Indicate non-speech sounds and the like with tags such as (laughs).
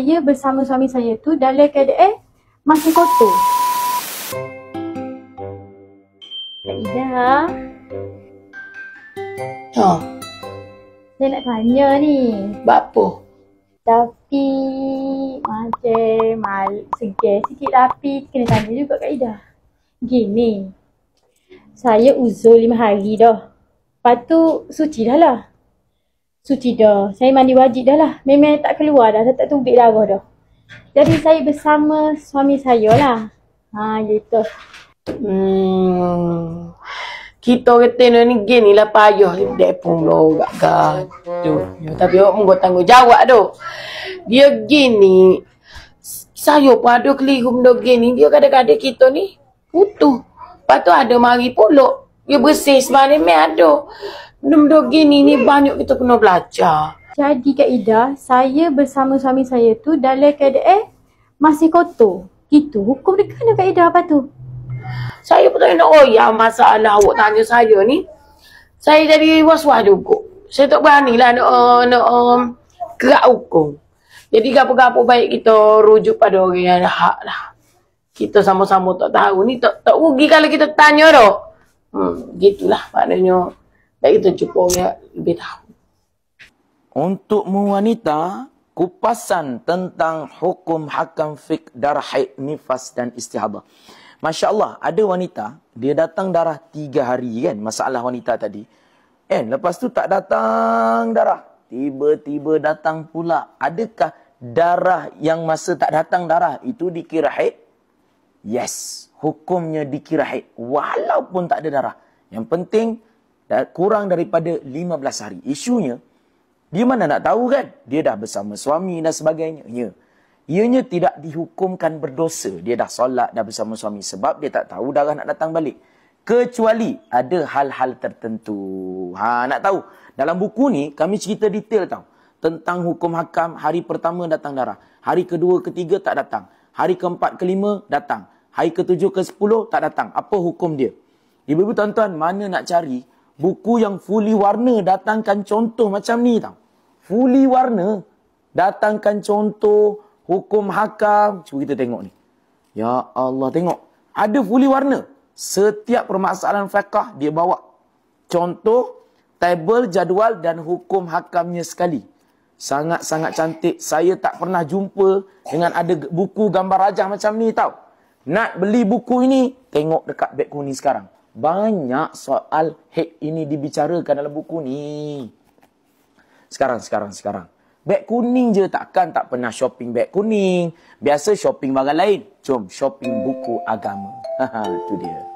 Saya bersama suami saya tu dalam keadaan masih kotor. Kak Ida, Ha, saya nak tanya ni. bapa. Tapi macam mal segar sikit tapi kena tanya juga Kak Ida. Gini, saya uzur lima hari dah. Lepas tu suci dah lah. Suci dah. Saya mandi wajib dah lah. Memang tak keluar dah. Tak tubik darah dah. Jadi saya bersama suami saya lah. Ha gitu. Hmm. Kita kata ni gini lah payah Dia pun lo gak gaduh ya, Tapi awak pun tanggungjawab tu Dia gini Saya pun ada keliru benda gini Dia kadang-kadang kita ni Putuh Lepas tu ada mari pulak Dia bersih sebenarnya memang ada Benda-benda gini ni banyak kita kena belajar Jadi Kak Ida, saya bersama suami saya tu dalam keadaan masih kotor. Gitu. Hukum dia kena Kak Ida apa tu? Saya pun tak nak oh ya masalah awak tanya saya ni. Saya jadi was-was juga. Saya tak berani lah nak, uh, nak um, gerak hukum. Jadi gapo-gapo baik kita rujuk pada orang yang ada hak lah. Kita sama-sama tak tahu ni tak, tak rugi kalau kita tanya dah. Hmm, gitulah maknanya. Baik kita jumpa orang yang lebih tahu. Untukmu wanita, kupasan tentang hukum hakam fik darah haid, nifas dan istihadah. Masya Allah, ada wanita, dia datang darah tiga hari kan, masalah wanita tadi. Kan, lepas tu tak datang darah. Tiba-tiba datang pula. Adakah darah yang masa tak datang darah itu dikira haid? Yes, hukumnya dikira haid. Walaupun tak ada darah. Yang penting, kurang daripada 15 hari. Isunya, dia mana nak tahu kan? Dia dah bersama suami dan sebagainya. Ya. Ianya tidak dihukumkan berdosa. Dia dah solat, dah bersama suami. Sebab dia tak tahu darah nak datang balik. Kecuali ada hal-hal tertentu. Ha, nak tahu? Dalam buku ni, kami cerita detail tau. Tentang hukum hakam, hari pertama datang darah. Hari kedua, ketiga tak datang. Hari keempat, kelima datang. Hari ketujuh, ke sepuluh tak datang. Apa hukum dia? Ibu-ibu tuan-tuan, mana nak cari buku yang fully warna datangkan contoh macam ni tau. Fully warna datangkan contoh hukum hakam. Cuba kita tengok ni. Ya Allah, tengok. Ada fully warna. Setiap permasalahan fiqah dia bawa contoh, table, jadual dan hukum hakamnya sekali. Sangat-sangat cantik. Saya tak pernah jumpa dengan ada buku gambar rajah macam ni tau. Nak beli buku ini, tengok dekat beg kuning sekarang. Banyak soal hek ini dibicarakan dalam buku ni. Sekarang, sekarang, sekarang. Beg kuning je takkan tak pernah shopping beg kuning. Biasa shopping barang lain. Jom shopping buku agama. (laughs) Haha, tu dia.